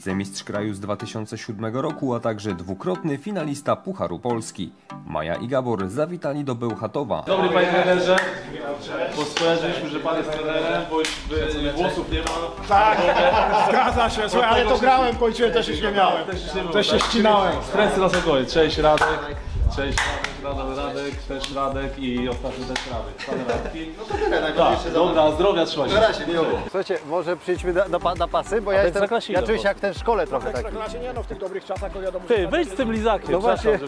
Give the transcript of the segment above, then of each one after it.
Wicemistrz kraju z 2007 roku, a także dwukrotny finalista Pucharu Polski. Maja i Gabor zawitali do Bełchatowa. Dobry panie trenerze, bo skojarzyliśmy, że pan jest trenerem, bo już włosów nie ma. Tak, zgadza się. Słuchaj, ale to grałem, kończyłem, też już nie miałem. Też się tak? ścinałem. Stresy nas ogoje. Cześć Radek, cześć Radek, Radek, Radek, też Radek i ostatni też Radek. Pan Radki. No to tyle, tak, dobra, zdrowia trzymaj się. Słuchajcie, może przejdźmy na, na, pa- na pasy, bo ja, jestem, ja czuję się jak w ten szkole trochę taki. Ekstraklasie nie no, w tych dobrych czasach to wiadomo, Ty, wejdź z tym lizakiem. No właśnie.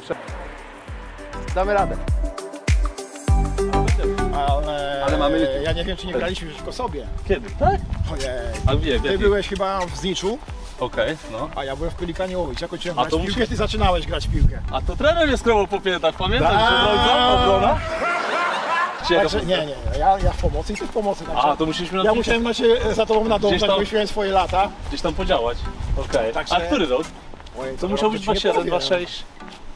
Damy radę. Ale, Ale mamy- Ja nie wiem, czy nie graliśmy przeciwko sobie. Kiedy? Tak? Ojej. A wie, Ty wie. byłeś chyba w Zniczu, Okej, no. a ja byłem w Pelikanie Łowicz. Ja kończyłem A grać to piłkę, ty zaczynałeś grać w piłkę. A to trener mnie skrobał po piętach, pamiętasz, Tak. że obrońca, obrona? Cię Także nie, nie, ja, ja w pomocy i ty w pomocy. Także A, to musieliśmy ja na musiałem na się za tobą nadążać, Gdzieś tam- bo już miałem swoje lata. gdzieś tam podziałać. Okej. Także- A który rok? To musiał być ci nie 2-7, powiem. 2-6,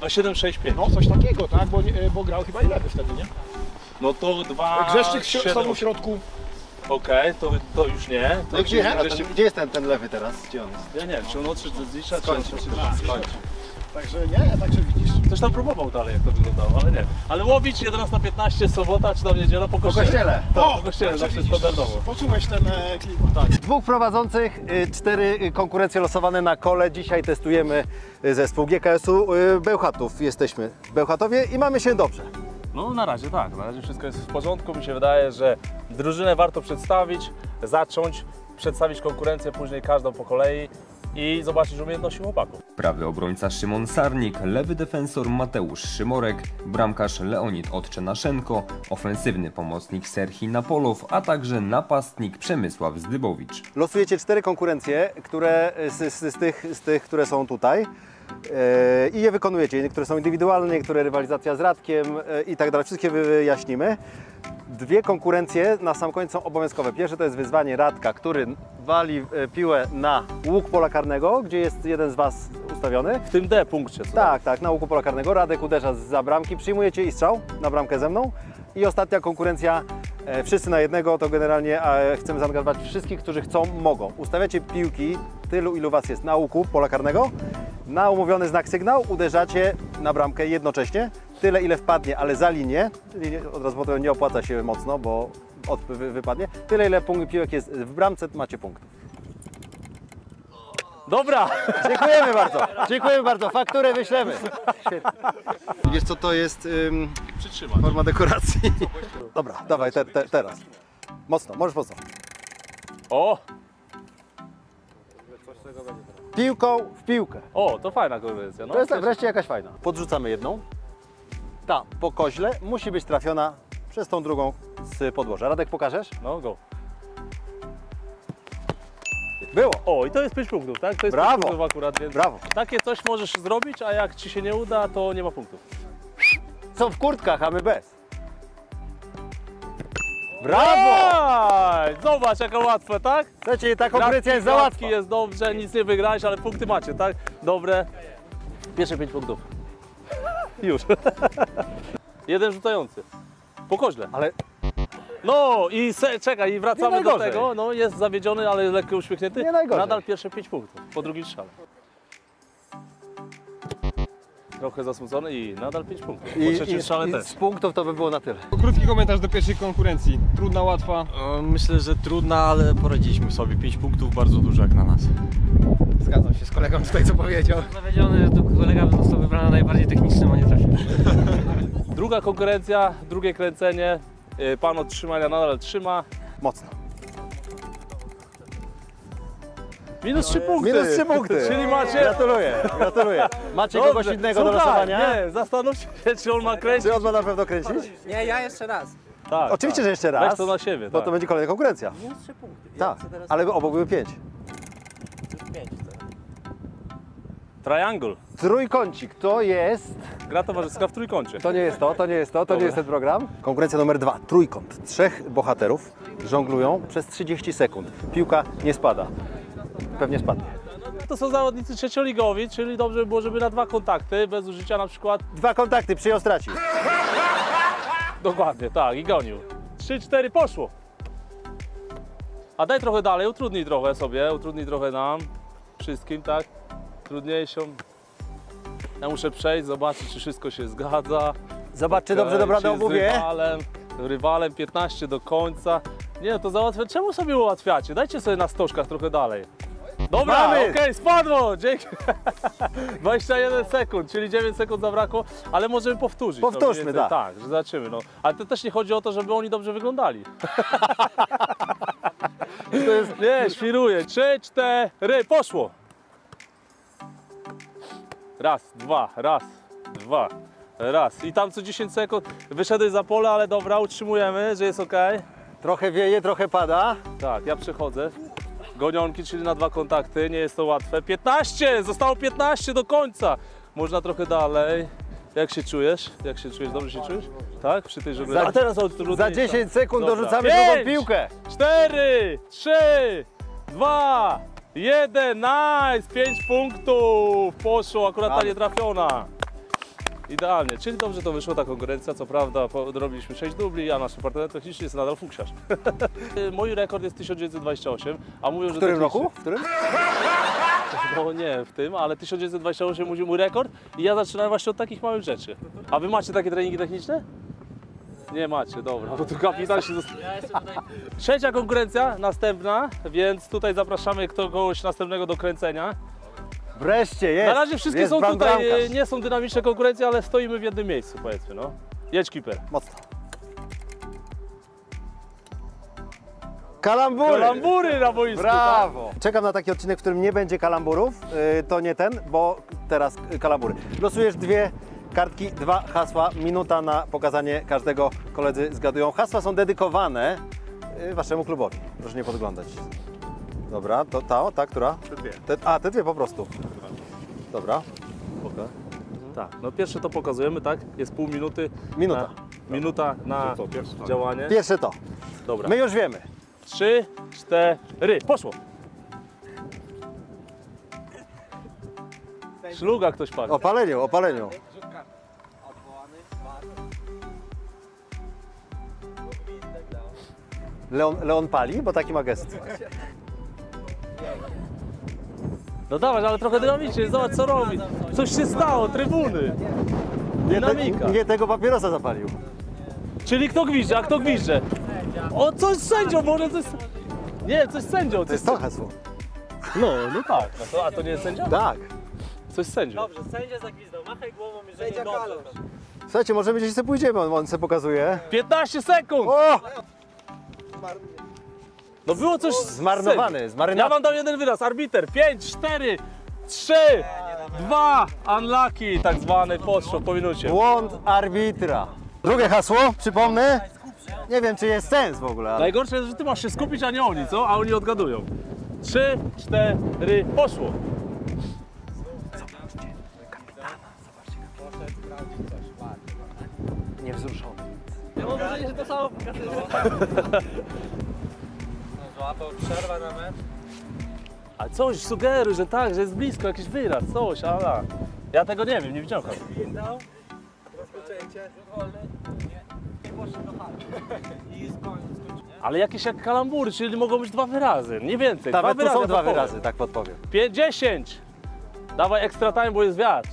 2-7, 6-5. No coś takiego, tak, bo, nie- bo grał chyba i lewy wtedy, nie? No to 2 Grzeszczyk w środku. Okej, to, to już nie. To No gdzie, ten, gdzie jest ten, ten lewy teraz? Gdzie on jest? Ja nie wiem, czy on odszedł ze Zisza, czy czy- skończył. Także nie, także widzisz. Ktoś tam próbował dalej, jak to wyglądało, ale nie. Ale łowić 11 na 15, sobota czy tam niedziela po Po kościele. kościele. Po kościele, zawsze standardowo. Poczułeś ten e, klimat. Tak. Dwóch prowadzących, y, cztery y, konkurencje losowane na kole. Dzisiaj testujemy y, zespół GKS-u y, Bełchatów. Jesteśmy w Bełchatowie i mamy się dobrze. No na razie tak, na razie wszystko jest w porządku. Mi się wydaje, że drużynę warto przedstawić, zacząć, przedstawić konkurencję, później każdą po kolei i zobaczyć umiejętności chłopaków. Prawy obrońca Szymon Sarnik, lewy defensor Mateusz Szymorek, bramkarz Leonid Odczenaszenko, ofensywny pomocnik Serhii Napolow, a także napastnik Przemysław Zdybowicz. Losujecie cztery konkurencje, które z, z, z, tych, z tych, które są tutaj. Yy, I je wykonujecie. Niektóre są indywidualne, niektóre rywalizacja z Radkiem yy, i tak dalej. Wszystkie wyjaśnimy. Dwie konkurencje na sam koniec są obowiązkowe. Pierwsze to jest wyzwanie Radka, który wali e, piłę na łuk pola karnego, gdzie jest jeden z Was ustawiony. W tym D punkcie, co? Tak, tak, na łuku pola karnego. Radek uderza za bramki, przyjmujecie i strzał na bramkę ze mną. I ostatnia konkurencja, e, wszyscy na jednego, to generalnie e, chcemy zaangażować wszystkich, którzy chcą, mogą. Ustawiacie piłki, tylu ilu Was jest na łuku pola karnego, na umówiony znak sygnał uderzacie na bramkę jednocześnie, tyle ile wpadnie, ale za linię, linię od razu powiem, nie opłaca się mocno, bo od, wy, wypadnie, tyle ile punkt, piłek jest w bramce, macie punkt. Dobra! Dziękujemy bardzo, dziękujemy bardzo, fakturę wyślemy. Świetnie. Wiesz co to jest ym, forma dekoracji? Dobra, dawaj te, te, teraz. Mocno, możesz mocno. O! Piłką w piłkę. O, to fajna konkurencja. No, To jest wreszcie jakaś fajna. Podrzucamy jedną. Ta po koźle musi być trafiona przez tą drugą z podłoża. Radek pokażesz? No go. Było. O, i to jest 5 punktów, tak? To jest Brawo. 5 punktów akurat, więc Brawo. takie coś możesz zrobić, a jak ci się nie uda, to nie ma punktów. Są w kurtkach, a my bez. Brawo! Zobacz, jaka łatwe, tak? Słuchajcie, ta konkurencja jest za łatwa. jest dobrze, nic nie wygrałeś, ale punkty macie, tak? Dobre. Pierwsze 5 punktów. Już. Jeden rzucający. Po koźle. Ale No i se, czekaj, i wracamy do najgorzej. tego. No jest zawiedziony, ale lekko uśmiechnięty. Nie najgorzej. Nadal pierwsze 5 punktów po drugim strzale. Trochę zasmucony i nadal 5 punktów. Po i, trzecim i, strzale i też. z punktów to by było na tyle. Krótki komentarz do pierwszej konkurencji. Trudna, łatwa. Myślę, że trudna, ale poradziliśmy sobie. 5 punktów bardzo dużo jak na nas. Zgadzam się z kolegą tutaj, co powiedział. Zawiedziony, że tu kolega został wybrany najbardziej technicznym, a nie trafił. Druga konkurencja, drugie kręcenie. Y, Pan od trzymania nadal trzyma. Mocno. Minus 3 punkty. Minus trzy punkty. Czyli macie... Gratuluję, gratuluję. Macie kogoś Dobrze. innego do Słuchaj, losowania? Nie, zastanów się, czy on ma kręcić. Czy on ma na pewno kręcić? Nie, ja jeszcze raz. Tak, Oczywiście, tak. że jeszcze raz. Weź to na siebie, Bo tak. to będzie kolejna konkurencja. Minus 3 punkty. Tak, chcę teraz ale obok były pięć. już 5 Triangle. Trójkącik to jest. Gra towarzyska w trójkącie. To nie jest to, to nie jest to, to nie Dobra. jest ten program. Konkurencja numer dwa. Trójkąt. Trzech bohaterów żonglują przez 30 sekund. Piłka nie spada. Pewnie spadnie. To są zawodnicy trzecioligowi, czyli dobrze by było, żeby na dwa kontakty, bez użycia na przykład... Dwa kontakty, przyjął, stracił. Dokładnie, tak, i gonił. 3-4, poszło. A daj trochę dalej, utrudnij trochę sobie, utrudnij trochę nam. wszystkim, tak? Trudniejszą. Ja muszę przejść, zobaczyć, czy wszystko się zgadza. Zobacz, czy dobrze z obuwie. Rywalem, rywalem 15 do końca. Nie, to załatwię. Czemu sobie ułatwiacie? Dajcie sobie na stożkach trochę dalej. Dobra, okej, spadło! Dzięki. 21 sekund, czyli 9 sekund zabrakło, ale możemy powtórzyć. no, Powtórzmy, tak. Tak, że zobaczymy. No. Ale to też nie chodzi o to, żeby oni dobrze wyglądali. to jest... Nie, świruję. 3, 4, poszło! Raz, dwa, raz, dwa, raz. I tam co 10 sekund wyszedłeś za pole, ale dobra, utrzymujemy, że jest ok. Trochę wieje, trochę pada. Tak, ja przechodzę. Gonionki, czyli na dwa kontakty, nie jest to łatwe. 15! Zostało 15 do końca. Można trochę dalej. Jak się czujesz? Jak się czujesz? Dobrze się czujesz? Tak? Przy tej. Za- A teraz od. Za 10 sekund Dobra. dorzucamy drugą piłkę. 4, 3, 2, 1, nice! 5 punktów! Poszło, akurat ta nietrafiona. Idealnie, czyli dobrze to wyszło ta konkurencja, co prawda robiliśmy 6 dubli, a nasz departament techniczny jest nadal fuksiarz. Mój rekord jest 1928, a mówią, że W którym techniczny- roku? W którym? No nie w tym, ale 1928 mój- mój rekord i ja zaczynałem właśnie od takich małych rzeczy. A wy macie takie treningi techniczne? Nie macie, dobra, bo tu kapitan się zosta- Ja jestem tutaj Trzecia konkurencja, następna, więc tutaj zapraszamy kogoś następnego do kręcenia. Wreszcie jest. Na razie wszystkie jest są tutaj, bramkarz. e, nie są dynamiczne konkurencje, ale stoimy w jednym miejscu powiedzmy, no. Jedź keeper. Mocno. Kalambury. Kalambury na boisku, tak? Brawo! Czekam na taki odcinek, w którym nie będzie kalamburów. Yy, to nie ten, bo teraz y, kalambury. Losujesz dwie kartki, dwa hasła, minuta na pokazanie każdego. Koledzy zgadują. Hasła są dedykowane waszemu klubowi. Proszę nie podglądać. Dobra, to ta, ta, która? Te dwie. a, te dwie po prostu. Dobra. Tak, no pierwsze to pokazujemy, tak? Jest pół minuty. Minuta. Na, minuta na działanie. Pierwsze to. Dobra. My już wiemy. Trzy, cztery, poszło. Szluga ktoś padł. O paleniu, o paleniu. Leon, Leon pali, bo taki ma gest. No dawaj, ale trochę dynamicznie, zobacz co robi. Coś się stało, trybuny. Dynamika. Nie, nie tego papierosa zapalił. Czyli kto gwizdże, a kto gwizdże? O, coś z sędzią, może coś... Nie, coś z sędzią. To jest to hasło. No, no tak. No to, a to nie jest sędzia? Tak. Coś z sędzią. Dobrze, sędzia zagwizdał, machaj głową, jeżeli Sędzia dobrze. Słuchajcie, możemy gdzieś sobie pójdziemy, on, on sobie pokazuje. 15 sekund! O! No było coś Zmarnowany, zmarynowany. Ja wam dam jeden wyraz. Arbiter. 5, 4, 3, 2, unlucky tak zwany, poszło po minucie. Błąd arbitra. Drugie hasło, przypomnę. Nie wiem, czy jest sens w ogóle, ale... Najgorsze jest, że ty masz się skupić, a nie oni, co? A oni odgadują. 3, 4, poszło. Niewzruszony. Ja mam wrażenie, że to samo pokazuje. Złapał przerwę na mecz. A coś sugeruj, że tak, że jest blisko, jakiś wyraz, coś, ala. Ja tego nie wiem, nie widziałem. Gwizdał, rozpoczęcie, wolny, nie, nie poszedł do hali. I skończył. Ale jakieś jak kalambury, czyli mogą być dwa wyrazy, nie więcej. Nawet dwa wyrazy są dwa podpowiem. wyrazy, tak podpowiem. 10. Dawaj extra time, bo jest wiatr.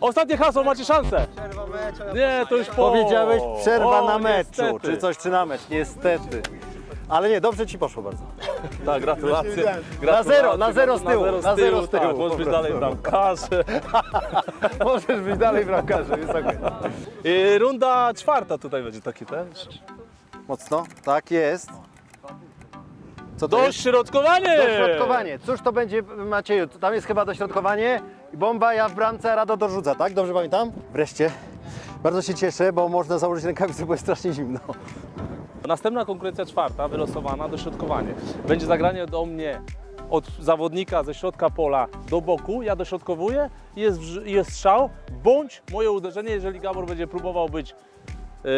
Ostatnie hasło, macie szansę. Przerwa mecz, Nie, to już po. Powiedziałeś przerwa O, na meczu, niestety. czy coś, czy na mecz. Niestety. Ale nie, dobrze ci poszło bardzo. Tak, gratulacje. Na zero, na zero z tyłu, na zero z tyłu, Tak, możesz być dalej bramkarze. Możesz być dalej bramkarzem, jest okej. I runda czwarta tutaj będzie taki ten. Mocno, tak jest. Co to jest? Dośrodkowanie! Dośrodkowanie. Cóż to będzie, Macieju? Tam jest chyba dośrodkowanie bomba, ja w bramce, a Rado dorzuca, tak? Dobrze pamiętam? Wreszcie. Bardzo się cieszę, bo można założyć rękawice, bo jest strasznie zimno. Następna konkurencja czwarta, wylosowana, dośrodkowanie. Będzie zagranie do mnie od zawodnika ze środka pola do boku, ja dośrodkowuję jest, jest strzał, bądź moje uderzenie, jeżeli Gabor będzie próbował być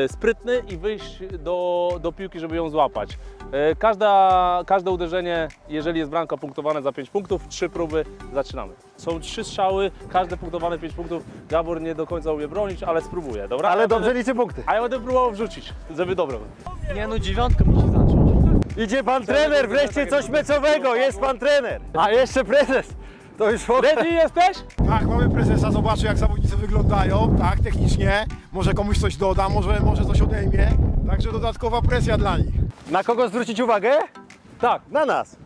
sprytny i wyjść do, do piłki, żeby ją złapać. E, Każda, każde uderzenie, jeżeli jest bramka punktowane za 5 punktów, trzy próby, zaczynamy. Są trzy strzały, każde punktowane 5 punktów. Gabor nie do końca umie bronić, ale spróbuje, dobra? Ale Ja dobrze będę- liczy punkty. A ja będę próbował wrzucić, żeby dobrą. Nie no, dziewiątkę musi zacząć. Idzie pan trener, wreszcie coś meczowego, jest pan trener. A jeszcze prezes. To już mogę. Ready jesteś? Tak, mamy prezesa, zobaczy jak zawodnicy wyglądają, tak, technicznie. Może komuś coś doda, może, może coś odejmie. Także dodatkowa presja dla nich. Na kogo zwrócić uwagę? Tak. Na nas.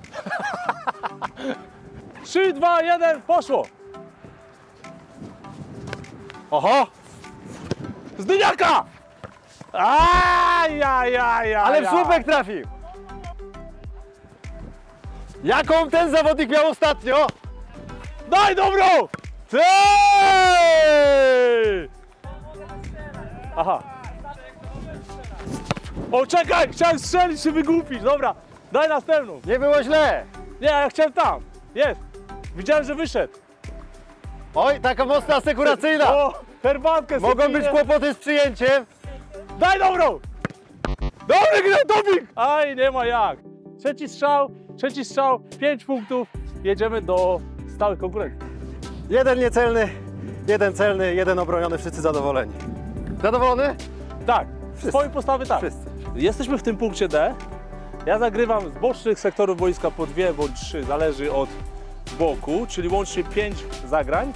3, 2, 1, poszło! Oho! Z dyniaka! Ale w słupek trafił! Jaką ten zawodnik miał ostatnio? Daj dobrą! Ty! Aha. O, czekaj! Chciałem strzelić, się wygłupić. Dobra, daj następną. Nie było źle. Nie, ja chciałem tam. Jest. Widziałem, że wyszedł. Oj, taka mocna asekuracyjna. O, herbatkę Mogą sobie być piję. kłopoty z przyjęciem. Daj dobrą! Dobry gratowik! Aj, nie ma jak. Trzeci strzał, trzeci strzał, 5 punktów. Jedziemy do stałych konkurencji. Jeden niecelny, jeden celny, jeden obroniony, wszyscy zadowoleni. Zadowolony? Tak, Wszyscy. swojej postawy tak. Wszyscy. Jesteśmy w tym punkcie D. Ja zagrywam z bocznych sektorów boiska po dwie bądź trzy, zależy od boku, czyli łącznie pięć zagrań.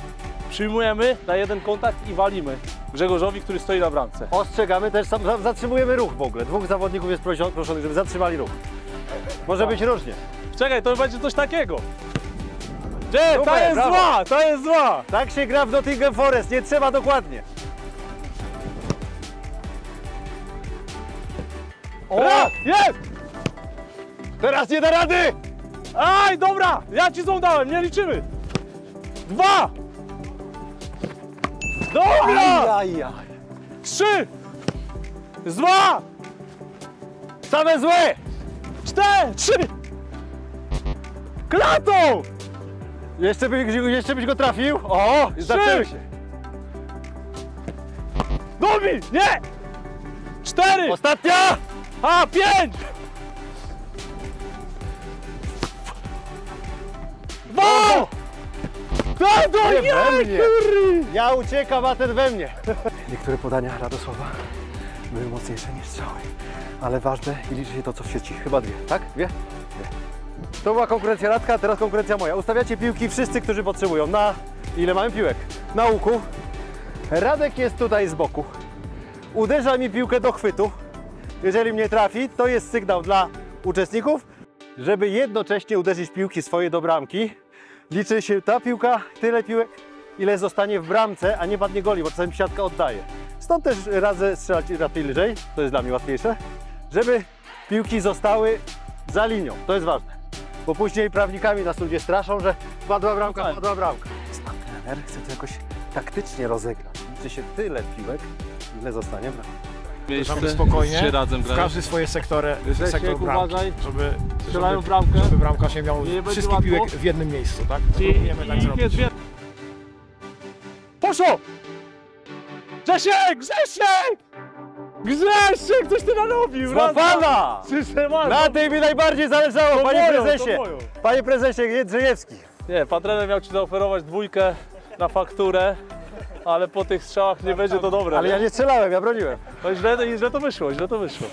Przyjmujemy na jeden kontakt i walimy Grzegorzowi, który stoi na bramce. Ostrzegamy też, zatrzymujemy ruch w ogóle. Dwóch zawodników jest proszonych, żeby zatrzymali ruch. Może być różnie. Czekaj, to będzie coś takiego. Super, Ta jest brawo. zła, ta jest zła. Tak się gra w Nottingham Forest, nie trzeba dokładnie. O! Raz, jest! Teraz nie da rady! Aj, dobra, ja ci tą dałem, nie liczymy. Dwa. Dobra, Ajajaj. trzy. Dwa, Same złe! cztery, trzy. Klatą! Jeszcze, by, jeszcze byś go trafił? O, zaczęły się. Dobi! Nie! Cztery! Ostatnia! A, pięć! Dwa! Tato, Nie mnie. kurry! Ja uciekam, a ten we mnie. Niektóre podania Radosława były mocniejsze niż strzały. Ale ważne i liczy się to, co w sieci. Chyba dwie, tak? Dwie? Dwie. To była konkurencja Radka, teraz konkurencja moja. Ustawiacie piłki wszyscy, którzy potrzebują. Na ile mamy piłek? Na łuku. Radek jest tutaj z boku. Uderza mi piłkę do chwytu. Jeżeli mnie trafi, to jest sygnał dla uczestników, żeby jednocześnie uderzyć piłki swoje do bramki. Liczy się ta piłka, tyle piłek, ile zostanie w bramce, a nie padnie goli, bo czasem siatka oddaje. Stąd też radzę strzelać raczej lżej, to jest dla mnie łatwiejsze, żeby piłki zostały za linią. To jest ważne. Bo później prawnikami nas ludzie straszą, że padła bramka, padła bramka. Pan trener chce to jakoś taktycznie rozegrać. Liczy się tyle piłek, ile zostanie bramce. Możemy spokojnie, każdy swoje sektory, Grzesiek, sektor bramki, uważaj. żeby, żeby, bramkę. żeby bramkarz nie miał Nie będzie wszystkich łatwo. piłek w jednym miejscu, tak? I, Próbujemy tak i zrobić. Poszło! Grzesiek! Grzesiek! Grzesiek! Coś ty narobił! Złapana! Na tej mi najbardziej zależało, To panie moją, prezesie. Panie prezesie Jędrzejewski. Nie, pan trener miał ci zaoferować dwójkę na fakturę, ale po tych strzałach nie będzie to dobre. Ale ja nie strzelałem, ja broniłem. No źle, źle to wyszło, źle to wyszło.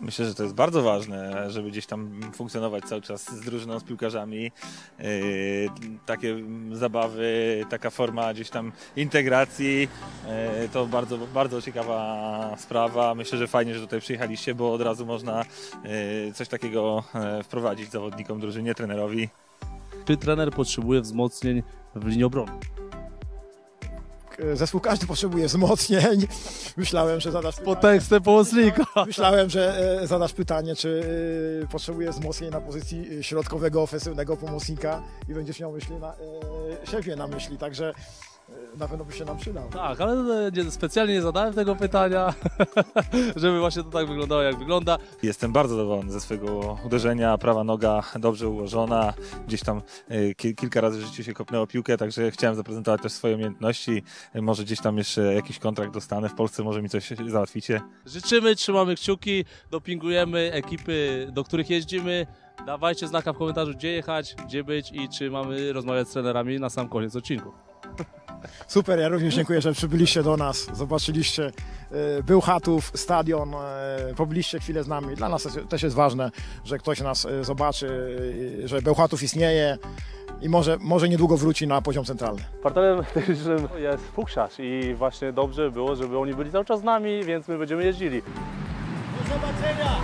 Myślę, że to jest bardzo ważne, żeby gdzieś tam funkcjonować cały czas z drużyną, z piłkarzami. Yy, takie zabawy, taka forma gdzieś tam integracji, yy, to bardzo, bardzo ciekawa sprawa. Myślę, że fajnie, że tutaj przyjechaliście, bo od razu można yy, coś takiego wprowadzić zawodnikom, drużynie, trenerowi. Czy trener potrzebuje wzmocnień w linii obrony? Zespół każdy potrzebuje wzmocnień. Myślałem, że zadasz pytanie, tekstem pomocnika. myślałem, że e, zadasz pytanie, czy e, potrzebuje wzmocnień na pozycji e, środkowego, ofensywnego pomocnika i będziesz miał myśli na, e, siebie na myśli, także e, na pewno by się nam przydał. Tak, ale nie, specjalnie nie zadałem tego pytania, żeby właśnie to tak wyglądało, jak wygląda. Jestem bardzo zadowolony ze swojego uderzenia, prawa noga dobrze ułożona, gdzieś tam y, ki- kilka razy w życiu się kopnęło piłkę, także chciałem zaprezentować też swoje umiejętności. Y, Może gdzieś tam jeszcze jakiś kontrakt dostanę w Polsce, może mi coś załatwicie. Życzymy, trzymamy kciuki, dopingujemy ekipy, do których jeździmy. Dawajcie znaka w komentarzu, gdzie jechać, gdzie być i czy mamy rozmawiać z trenerami na sam koniec odcinku. Super, ja również dziękuję, że przybyliście do nas, zobaczyliście e, Bełchatów, stadion, e, pobyliście chwilę z nami. Dla nas też- jest ważne, że ktoś nas e, zobaczy, że Bełchatów istnieje i może, może niedługo wróci na poziom centralny. Partnerem technicznym jest Fuksiarz i właśnie dobrze by było, żeby oni byli cały czas z nami, więc my będziemy jeździli. Do zobaczenia!